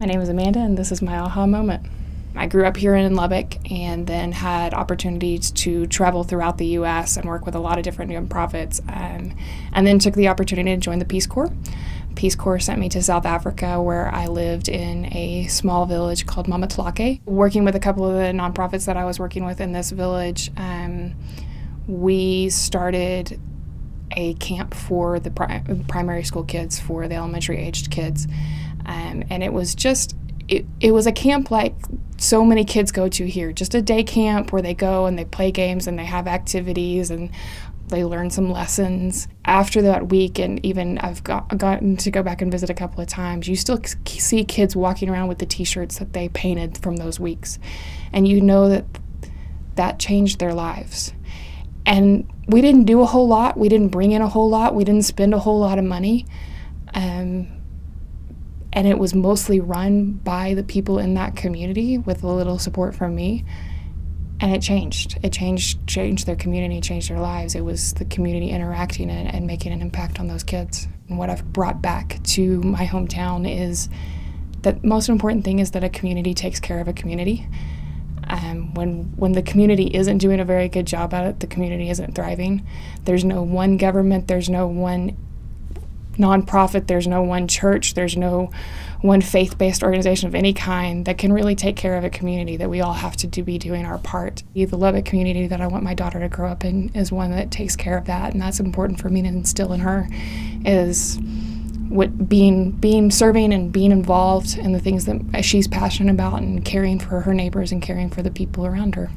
My name is Amanda, and this is my aha moment. I grew up here in Lubbock and then had opportunities to travel throughout the U.S. and work with a lot of different nonprofits, um, and then took the opportunity to join the Peace Corps. Peace Corps sent me to South Africa, where I lived in a small village called Mamatlake. Working with a couple of the nonprofits that I was working with in this village, um, we started a camp for the pri- primary school kids, for the elementary aged kids. Um, and it was just, it, it was a camp like so many kids go to here, just a day camp where they go and they play games and they have activities and they learn some lessons. After that week, and even I've got, gotten to go back and visit a couple of times, you still see kids walking around with the t shirts that they painted from those weeks. And you know that that changed their lives. And we didn't do a whole lot. We didn't bring in a whole lot. We didn't spend a whole lot of money. Um, and it was mostly run by the people in that community with a little support from me. And it changed. It changed changed their community, changed their lives. It was the community interacting and, and making an impact on those kids. And what I've brought back to my hometown is that most important thing is that a community takes care of a community um, when when the community isn't doing a very good job at it, the community isn't thriving. There's no one government. There's no one nonprofit. There's no one church. There's no one faith-based organization of any kind that can really take care of a community. That we all have to do, be doing our part. The Lubbock community that I want my daughter to grow up in is one that takes care of that, and that's important for me to instill in her. Is what being being serving and being involved in the things that she's passionate about and caring for her neighbors and caring for the people around her.